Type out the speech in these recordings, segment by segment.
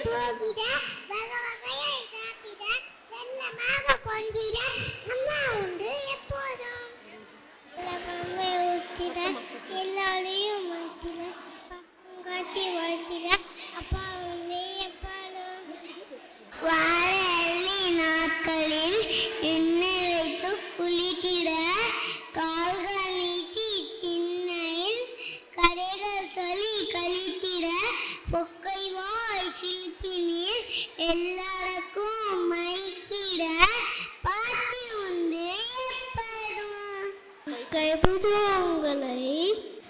போகிட வகை வகையாய் சாப்பிட சென்னமாக கொஞ்சிட அம்மா உண்டு எப்போதும். அம்மை ஊத்திட எல்லாரையும் வாழ்த்திட காட்டி வாழ்த்திட அப்பா உண்டு எப்போதும். வாழி நாட்களில் எண்ணெய் வைத்து குளித்திட கால்கள் நீட்டி சின்னையில் கதைகள் சொல்லி கழித்திட சில்பினில் எல்லாருக்கும் மைக்கிட பாட்டி உண்டு எப்பதும்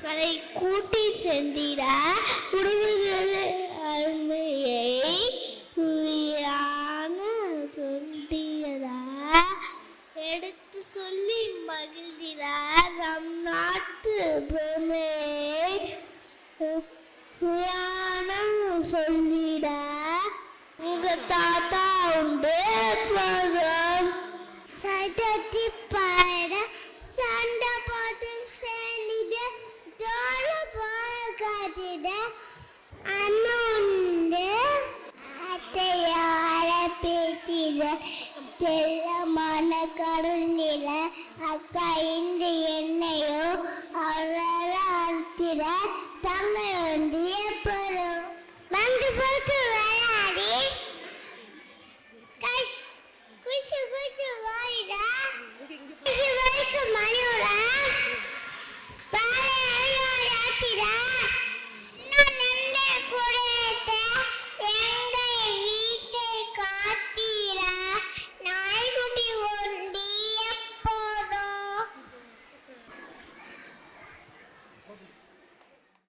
கரை கூட்டி சென்றிட உடுவுகிற அருமையை துளியான சொல்லியதா எடுத்து சொல்லி நம் நாட்டு பெருமையை உங்க தாத்தா உண்டு சதத்தி பாட சண்டை போட்டு சேர்ந்திட தோழ போல காட்டிட அண்ணன் உண்டு அத்தையார பேட்டிட தெல்லமான கருந்திட அக்கா இன்று என்ன